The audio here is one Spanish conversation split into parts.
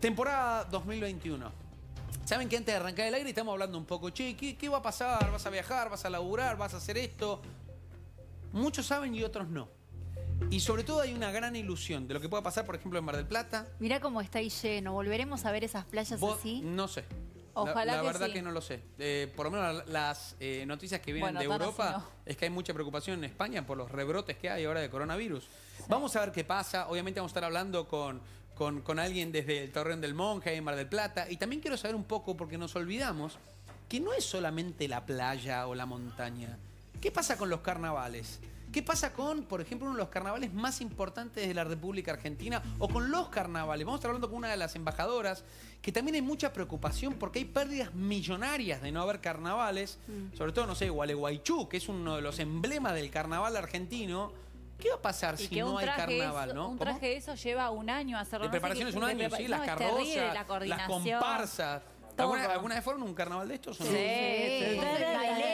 Temporada 2021. Saben que antes de arrancar el aire estamos hablando un poco, che, ¿qué, qué va a pasar? ¿Vas a viajar? ¿Vas a laburar? ¿Vas a hacer esto? Muchos saben y otros no. Y sobre todo hay una gran ilusión de lo que pueda pasar, por ejemplo, en Mar del Plata. Mirá cómo está ahí lleno. ¿Volveremos a ver esas playas Vos- así? No sé. Ojalá la, la que verdad sí. que no lo sé. Eh, por lo menos las eh, noticias que vienen Bueno, de Europa no. es que hay mucha preocupación en España por los rebrotes que hay ahora de coronavirus. Vamos a ver qué pasa. Obviamente vamos a estar hablando con, con, con alguien desde el Torreón del Monje, en Mar del Plata. Y también quiero saber un poco, porque nos olvidamos, que no es solamente la playa o la montaña. ¿Qué pasa con los carnavales? ¿Qué pasa con, por ejemplo, uno de los carnavales más importantes de la República Argentina o con los carnavales? Vamos a estar hablando con una de las embajadoras, que también hay mucha preocupación porque hay pérdidas millonarias de no haber carnavales, sobre todo, no sé, Gualeguaychú, que es uno de los emblemas del carnaval argentino. ¿Qué va a pasar Y si que no hay carnaval, eso, no? un traje de eso lleva un año hacerlo. De no sé preparación es un año, sí, las carrozas, la las comparsas. ¿Alguna, ¿Alguna vez fueron un carnaval de estos o no? Sí, Eh, sí,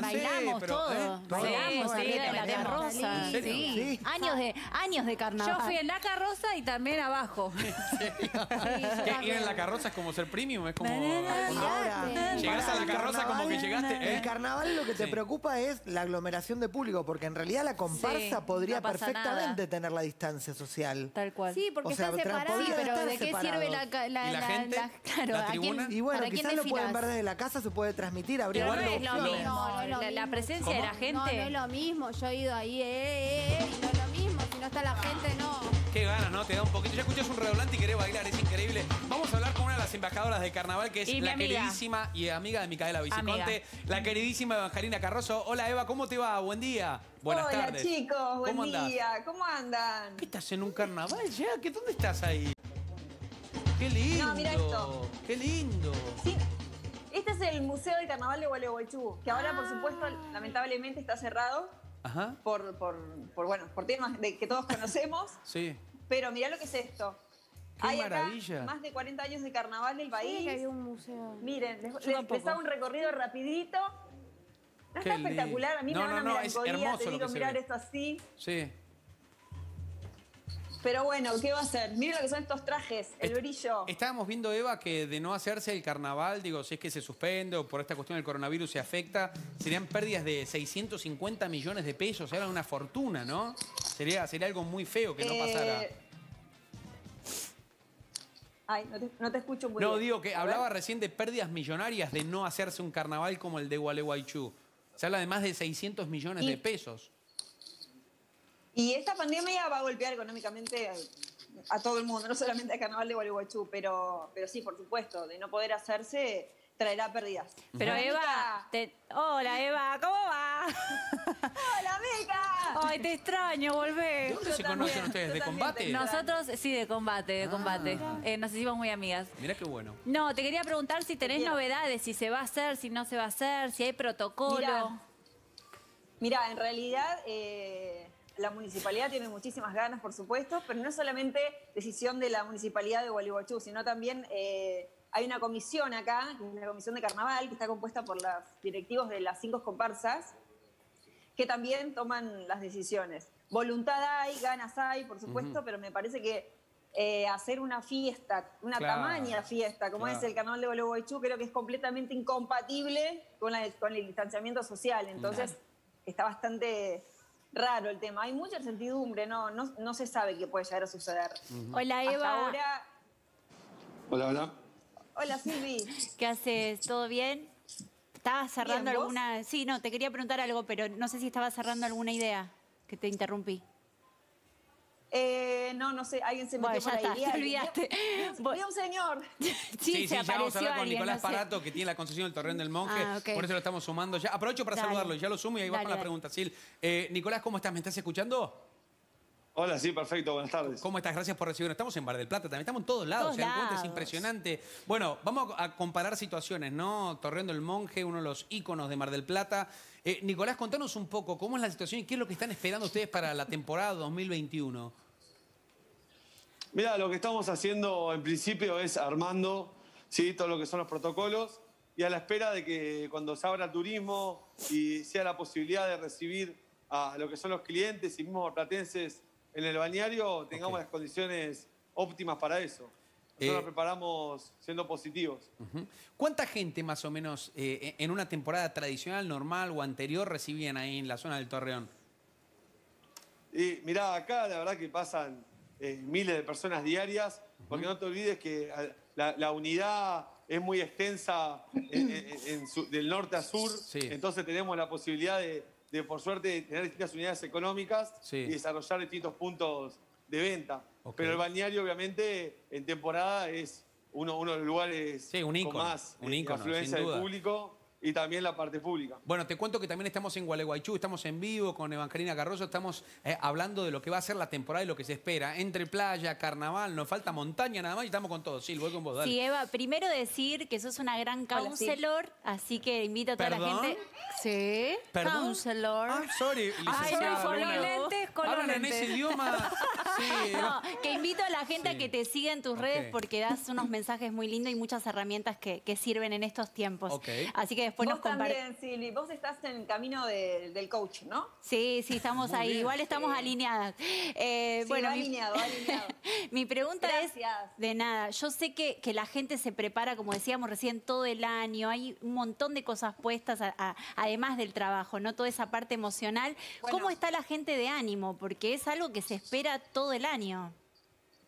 bailamos pero, todo. ¿eh? Bailamos Sí, sí, la carroza. Sí. Años de, años de carnaval. Yo fui en la carroza y también abajo. ¿Qué, ir en la carroza es como ser premium? Es como... Ahora, Llegás a la carroza como que llegaste, ¿eh? El carnaval lo que te Sí. preocupa es la aglomeración de público, porque en realidad la comparsa Sí, podría no perfectamente nada. tener la distancia social. Tal cual. Sí, porque O sea, están separados. pero ¿de qué separados. sirve la, la, ¿Y la gente? claro, ¿La ¿a quién- tribuna? Y bueno, ¿para quién quizás lo pueden ver desde la casa, se puede transmitir, habría no varias es lo opciones. mismo. No, no es lo La- presencia de la gente. No, no es lo mismo. Yo he ido ahí, eh, eh, eh, y no es lo mismo. Si no está la gente, no. Qué ganas, ¿no? Te da un poquito. Ya escuchás un redoblante y querés bailar, es increíble. Vamos a hablar con una de las embajadoras de carnaval, que es Y mi la amiga. queridísima y amiga de Micaela Viciconte, Amiga. la queridísima Evangelina Carroso. Hola Eva, ¿cómo te va? Buen día. Buenas Hola tardes. chicos, buen ¿Cómo andás? día. ¿Cómo andan? ¿Qué estás en un carnaval ya? ¿Qué, ¿Dónde estás ahí? Qué lindo. No, mira esto. Qué lindo. Sí, este es el Museo del Carnaval de Gualeguaychú, que ahora, por Ah. supuesto, lamentablemente está cerrado Ajá. por, por, por, bueno, por temas de que todos conocemos. Sí. Pero mirá lo que es esto. Qué Hay acá maravilla. más de 40 años de carnaval del país. que había un museo. Miren, les, les- hago un recorrido rapidito. ¿No Qué está espectacular? A mí me No, da no, una no, es melancolía, hermoso te digo, mirar ve. esto así. Sí. Pero bueno, ¿qué va a hacer? Miren lo que son estos trajes, el Est- brillo. Estábamos viendo, Eva, que de no hacerse el carnaval, digo, si es que se suspende o por esta cuestión del coronavirus se afecta, serían pérdidas de 650 millones de pesos. Era una fortuna, ¿no? Sería, sería algo muy feo que no Eh, pasara. Ay, no te, no te escucho muy No, bien. digo que A ver. hablaba recién de pérdidas millonarias de no hacerse un carnaval como el de Gualeguaychú. Se habla de más de 600 millones Y- de pesos. Y esta pandemia va a golpear económicamente a, a todo el mundo, no solamente al carnaval de Gualeguaychú, pero, pero sí, por supuesto, de no poder hacerse traerá pérdidas. Pero Hola, Eva, te- hola Eva, ¿cómo va? ¡Hola, Mica! Ay, te extraño, ¿De volvé. dónde Yo se también, conocen ustedes? yo ¿De también combate? te- Nosotros, sí, de combate, de Ah. combate. Eh, nos hicimos muy amigas. Mirá qué bueno. No, te quería preguntar si tenés novedades, si se va a hacer, si no se va a hacer, si hay protocolo. Mirá. Mira, en realidad eh, la municipalidad tiene muchísimas ganas, por supuesto, pero no es solamente decisión de la municipalidad de Gualeguaychú, sino también eh, hay una comisión acá, que es la comisión de carnaval, que está compuesta por los directivos de las cinco comparsas, que también toman las decisiones. Voluntad hay, ganas hay, por supuesto, pero me parece que eh, hacer una fiesta, una Claro, tamaña fiesta, como claro. es el carnaval de Gualeguaychú, creo que es completamente incompatible con, la- con el distanciamiento social. Entonces, está bastante raro el tema. Hay mucha incertidumbre, no, no, no se sabe qué puede llegar a suceder. Hola, Hasta Eva. ahora. Hola, hola. Hola, Silvi. ¿Qué haces? ¿Todo bien? ¿Estabas cerrando Bien, alguna...? Sí, no, te quería preguntar algo, pero no sé si estabas cerrando alguna idea, que te interrumpí. Eh, no, no sé, alguien se metió Bueno, por ya ahí. está, te olvidaste. vi un señor. Sí, Sí, se ya vamos a apareció hablar con alguien, Nicolás no sé. Parato, que tiene la concesión del Torreón del Monje. Ah. Por eso lo estamos sumando ya. Aprovecho para Dale. saludarlo, ya lo sumo y ahí vas Dale, con la pregunta, Sil. Eh, Nicolás, ¿cómo estás? ¿Me estás escuchando? Hola, sí, perfecto, buenas tardes. ¿Cómo estás? Gracias por recibirnos. Estamos en Bar del Plata también, estamos en todos lados, Todos cuenta, es lados. impresionante. Bueno, vamos a comparar situaciones, ¿no? Torreón del Monje, uno de los íconos de Mar del Plata. Eh, Nicolás, contanos un poco cómo es la situación y qué es lo que están esperando ustedes para la temporada 2021. Mira, lo que estamos haciendo en principio es armando ¿sí? todo lo que son los protocolos y a la espera de que cuando se abra el turismo y sea la posibilidad de recibir a lo que son los clientes y mismos platenses en el balneario, tengamos las condiciones óptimas para eso. nosotros Eh, preparamos siendo positivos. ¿Cuánta gente más o menos eh, en una temporada tradicional, normal o anterior recibían ahí en la zona del Torreón? Y mirá, acá la verdad que pasan eh, miles de personas diarias, porque no te olvides que a- la, la unidad es muy extensa en- en- en su- del norte a sur, Sí. entonces tenemos la posibilidad de, de, por suerte, tener distintas unidades económicas Sí. y desarrollar distintos puntos de venta. Ok. Pero el balneario, obviamente, en temporada es uno, uno de los lugares Sí, un ícono, con más un eh, ícono, afluencia sin del público y también la parte pública. Bueno, te cuento que también estamos en Gualeguaychú, estamos en vivo con Evangelina Carroso, estamos eh, hablando de lo que va a ser la temporada y lo que se espera. Entre playa, carnaval, nos falta montaña nada más y estamos con todo. Sí, voy con vos, dale. Sí, Eva, primero decir que sos una gran Hola, sí. counselor, así que invito a toda ¿Perdón? la gente. Sí, ¿Perdón? counselor. I'm sorry, Ay, no, con los lentes, con los en ese idioma. Sí, No, que invito a la gente Sí. a que te siga en tus redes porque das unos mensajes muy lindos y muchas herramientas que, que sirven en estos tiempos. Ok. Así que después vos nos compartimos. también, Silvi, vos estás en el camino de- del coach, ¿no? Sí, sí, estamos Muy ahí. bien. Igual estamos Sí. alineadas. Eh, Sí, bueno, va mi- alineado, va alineado. Mi pregunta Gracias. es, de nada, yo sé que, que la gente se prepara, como decíamos recién, todo el año, hay un montón de cosas puestas, a- a- además del trabajo, ¿no? Toda esa parte emocional. Bueno. ¿Cómo está la gente de ánimo? Porque es algo que se espera todo el año.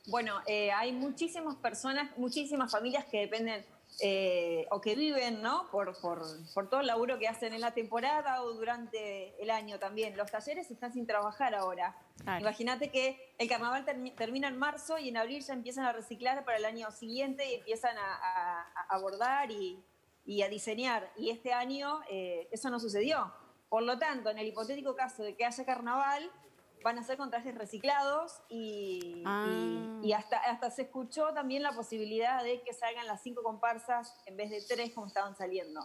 Bueno, eh, hay muchísimas personas, muchísimas familias que dependen eh, o que viven, ¿no? Por, por, por todo el laburo que hacen en la temporada o durante el año también. Los talleres están sin trabajar ahora. Claro. Imagínate que el carnaval termi- termina en marzo y en abril ya empiezan a reciclar para el año siguiente y empiezan a, a- a abordar y, y a diseñar. Y este año eh, eso no sucedió. Por lo tanto, en el hipotético caso de que haya carnaval, van a ser con trajes reciclados y, Ah. y- y hasta, hasta se escuchó también la posibilidad de que salgan las cinco comparsas en vez de tres como estaban saliendo.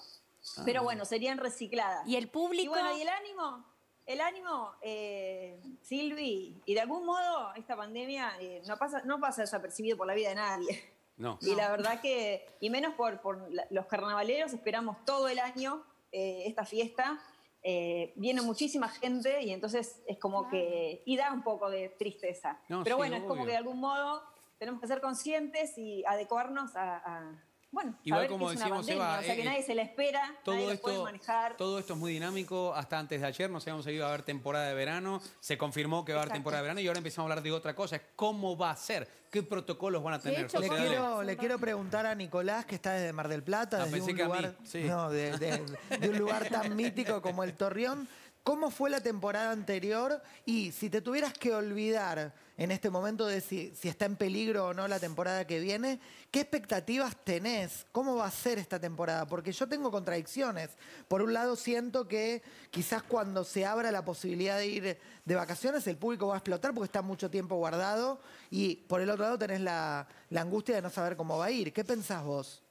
Pero bueno, serían recicladas. ¿Y el público? Y bueno, ¿y el ánimo? El ánimo, eh, Silvi, y de algún modo esta pandemia eh, no, pasa, no pasa desapercibido por la vida de nadie. No. Y la verdad que, y menos por, por la- los carnavaleros, esperamos todo el año eh, esta fiesta. Eh, viene muchísima gente y entonces es como que, y da un poco de tristeza. No, Pero sí, bueno, es como que de algún modo tenemos que ser conscientes y adecuarnos a, a, bueno, Igual como que decíamos, Eva, o sea que eh, nadie se la espera, Todo nadie lo esto, puede manejar. todo esto es muy dinámico. Hasta antes de ayer nos habíamos ido a ver temporada de verano. Se confirmó que va a haber temporada de verano y ahora empezamos a hablar de otra cosa. Es ¿Cómo va a ser? ¿Qué protocolos van a tener? hecho, Le quiero, le quiero preguntar a Nicolás, que está desde Mar del Plata, Ah, desde pensé un que a mí, lugar, sí. no, de, de- de un lugar tan mítico como el Torreón. ¿Cómo fue la temporada anterior? Y si te tuvieras que olvidar en este momento de si, está en peligro o no la temporada que viene, ¿qué expectativas tenés? ¿Cómo va a ser esta temporada? Porque yo tengo contradicciones. Por un lado siento que quizás cuando se abra la posibilidad de ir de vacaciones el público va a explotar porque está mucho tiempo guardado y por el otro lado tenés la, la angustia de no saber cómo va a ir. ¿Qué pensás vos?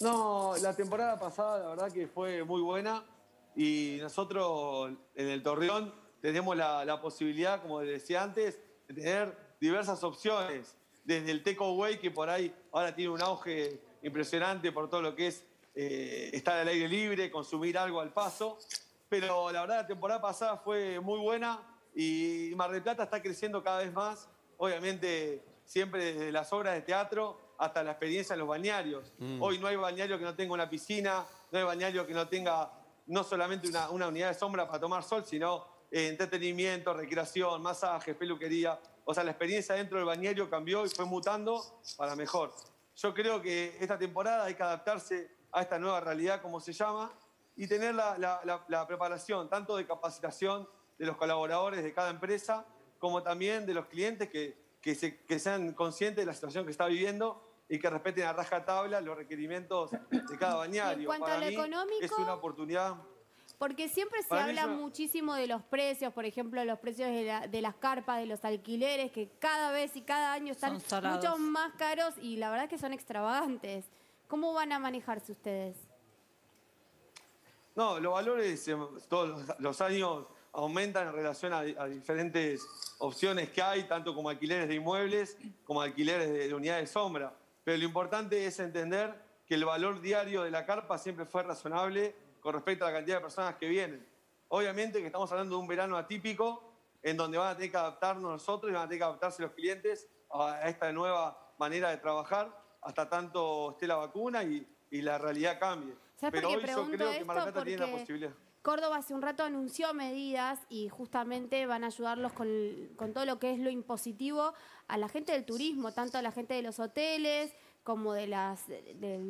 No, la temporada pasada la verdad que fue muy buena y nosotros en el Torreón tenemos la, la posibilidad, como decía antes, de tener diversas opciones. Desde el Teco Way, que por ahí ahora tiene un auge impresionante por todo lo que es eh, estar al aire libre, consumir algo al paso. Pero la verdad la temporada pasada fue muy buena y Mar del Plata está creciendo cada vez más. Obviamente siempre desde las obras de teatro hasta la experiencia en los balnearios. Hoy no hay balneario que no tenga una piscina, no hay balneario que no tenga no solamente una, una unidad de sombra para tomar sol, sino eh, entretenimiento, recreación, masajes, peluquería. O sea, la experiencia dentro del balneario cambió y fue mutando para mejor. Yo creo que esta temporada hay que adaptarse a esta nueva realidad, como se llama, y tener la, la- la- la preparación tanto de capacitación de los colaboradores de cada empresa, como también de los clientes que, que, se- que sean conscientes de la situación que está viviendo y que respeten a rajatabla los requerimientos de cada bañario. cuanto Para a lo mí económico, es una oportunidad Porque siempre se habla muchísimo de los precios, por ejemplo, los precios de, la- de las carpas, de los alquileres, que cada vez y cada año están mucho más caros y la verdad que son extravagantes. ¿Cómo van a manejarse ustedes? No, los valores eh, todos los, los años aumentan en relación a, a diferentes opciones que hay, tanto como alquileres de inmuebles como alquileres de, de unidades de sombra. Pero lo importante es entender que el valor diario de la carpa siempre fue razonable con respecto a la cantidad de personas que vienen. Obviamente que estamos hablando de un verano atípico en donde van a tener que adaptarnos nosotros y van a tener que adaptarse los clientes a esta nueva manera de trabajar hasta tanto esté la vacuna y, y la realidad cambie. ¿Sabes Pero hoy yo creo que esto? Mar del Plata tiene la posibilidad. Córdoba hace un rato anunció medidas y justamente van a ayudarlos con, todo lo que es lo impositivo a la gente del turismo, tanto a la gente de los hoteles como de,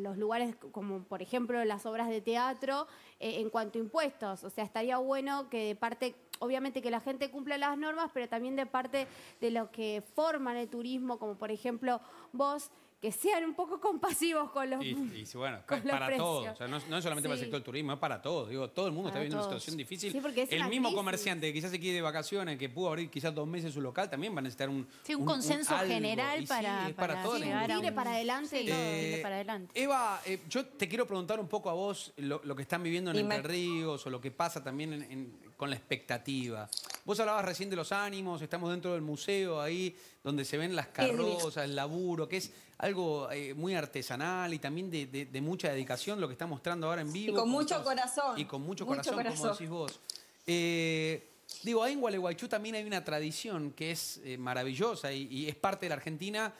los lugares como por ejemplo las obras de teatro eh, en cuanto a impuestos. O sea, estaría bueno que de parte, obviamente que la gente cumpla las normas, pero también de parte de lo que forman el turismo, como por ejemplo vos, que sean un poco compasivos con los... Y, y sí, bueno, con los para precios. todo. O sea, no, no es solamente para el Sí. sector turismo, es para todo. Digo, todo el mundo está Para viviendo una todos. situación difícil. Sí, porque es el mismo crisis. comerciante que quizás se quiere de vacaciones, que pudo abrir quizás dos meses su local, también va a necesitar un. Sí, un consenso general Y sí, para, para, para Sí, un para adelante y Sí, todo. Eh, para adelante. Eva, eh, yo te quiero preguntar un poco a vos lo, lo que están viviendo en Y me- Entre Ríos o lo que pasa también en- en- con la expectativa. Vos hablabas recién de los ánimos, estamos dentro del museo ahí, donde se ven las carrozas, el laburo, que es algo eh, muy artesanal y también de, de- de mucha dedicación lo que está mostrando ahora en vivo. con como mucho corazón, Y con mucho, mucho corazón, como corazón. decís vos. Eh, digo, ahí en Gualeguaychú también hay una tradición que es eh, maravillosa y, y es parte de la Argentina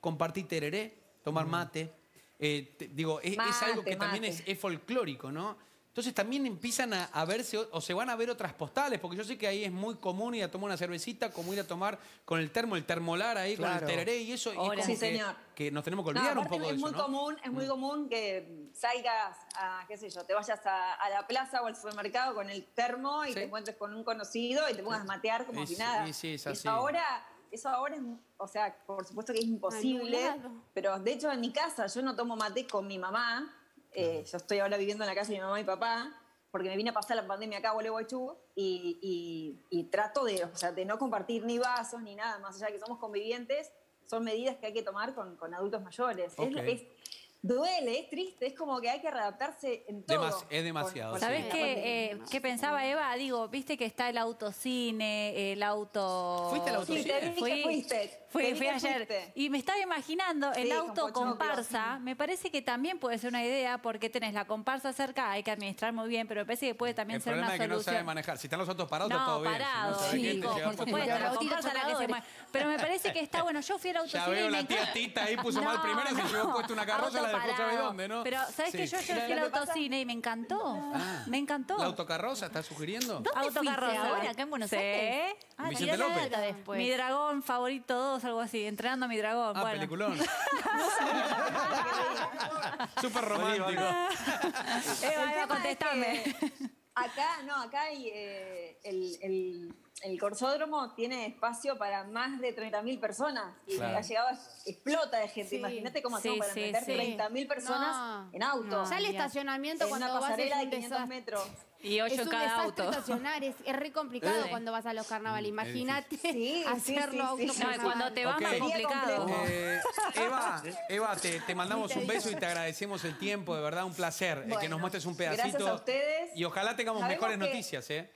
compartir tereré, tomar mate. Eh, te- digo, es, algo que también es folclórico, ¿no? Entonces también empiezan a, a verse o, se van a ver otras postales, porque yo sé que ahí es muy común ir a tomar una cervecita, como ir a tomar con el termo, el termolar ahí, con el tereré y eso. y es Sí, que, señor. que nos tenemos que No, olvidar un poco de es eso, muy ¿no? común, es muy común que salgas a, qué sé yo, te vayas a, a la plaza o al supermercado con el termo y Sí. te encuentres con un conocido y te pongas a matear como si sí, nada. y sí, es Eso así. ahora, eso ahora es, o sea, por supuesto que es imposible, pero de hecho en mi casa yo no tomo mate con mi mamá. Eh, yo estoy ahora viviendo en la casa de mi mamá y papá porque me vine a pasar la pandemia acá a Gualeguaychú y, y- y trato de, o sea, de no compartir ni vasos ni nada, más allá de que somos convivientes, son medidas que hay que tomar con, con adultos mayores. Es- Ok. es- duele, es triste, es como que hay que readaptarse en todo. Es demasiado, sí. ¿Sabés la qué, eh, qué pensaba Eva? Digo, viste que está el autocine, el auto... ¿Fuiste al Sí, autocine? te vi que Fui- fuiste. Fui, ayer fuiste. y me estaba imaginando el Sí, auto comparsa. Me parece que también puede ser una idea porque tenés la comparsa cerca, hay que administrar muy bien, pero me parece que puede también El ser problema una es que no solución. sabe manejar. Si están los autos parados, está No, todo bien. Si no llega por supuesto, la comparsa la que se mueve. Pero me parece que está bueno. Yo fui al Ya autocine veo la tía Tita ahí puso mal primera, se llevó puesto una carroza, la dejó sabe dónde, ¿no? Pero, ¿sabes Sí. que Yo Lo fui al autocine y me encantó. Ah. Me encantó. ¿La autocarroza está sugiriendo? ¿Dónde Autocarroza. ahora? ¿Acá en Buenos Sí. Aires? Ah. Mi dragón favorito 2, algo así. Entrenando a mi dragón. Ah, bueno. peliculón. Súper romántico. Eva, Eva, tema es contestame. que Acá, no, acá hay, eh, el, el, el corsódromo tiene espacio para más de 30.000 personas y Claro. ha llegado, explota de gente. Sí. Imagínate cómo Sí, hacemos para sí, meter sí. 30.000 personas No. en auto. No. Ya el estacionamiento en cuando una pasarela de 500 desastre. metros. Y ocho es un cada desastre auto. estacionar, es, es re complicado Sí. cuando vas a los carnavales. Imagínate Sí, sí, hacerlo sí, sí. auto No, y cuando te vas Ok. más complicado. Eh, Eva, Eva te, te mandamos un beso y te agradecemos el tiempo, de verdad, un placer eh, que Bueno, nos muestres un gracias pedacito. a ustedes. Y ojalá tengamos Sabemos mejores que- noticias, ¿eh?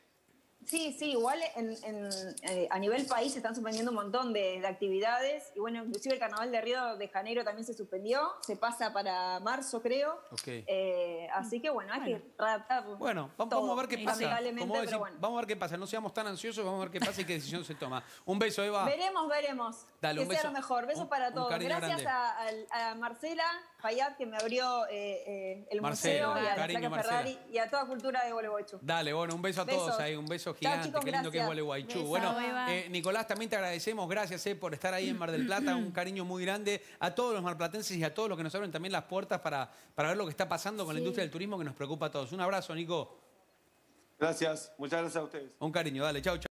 Sí, sí, igual en, en, eh, a nivel país se están suspendiendo un montón de, de actividades y bueno, inclusive el Carnaval de Río de Janeiro también se suspendió, se pasa para marzo creo, Ok. Eh, así que bueno, hay que readaptarlo. Bueno, vamos, todo, vamos a ver qué pasa. Como decís, bueno. Vamos a ver qué pasa. No seamos tan ansiosos, vamos a ver qué pasa y qué decisión se toma. Un beso, Eva. Veremos, veremos. Dale, que un sea beso. lo mejor. Besos Un- para todos. Gracias a, a- a Marcela Fayad que me abrió eh, eh, el Marcelo, museo y a. Ferrari y a toda cultura de Gualeguaychú. Dale, bueno, un beso a todos ahí, un beso Gigante, chicos, qué lindo que es gracias. Gualeguaychú. Beso, Bueno, eh, Nicolás, también te agradecemos, gracias eh, por estar ahí en Mar del Plata, un cariño muy grande a todos los marplatenses y a todos los que nos abren también las puertas para, para ver lo que está pasando con la industria del turismo que nos preocupa a todos. Un abrazo, Nico. Gracias, muchas gracias a ustedes. Un cariño, dale, chau, chau.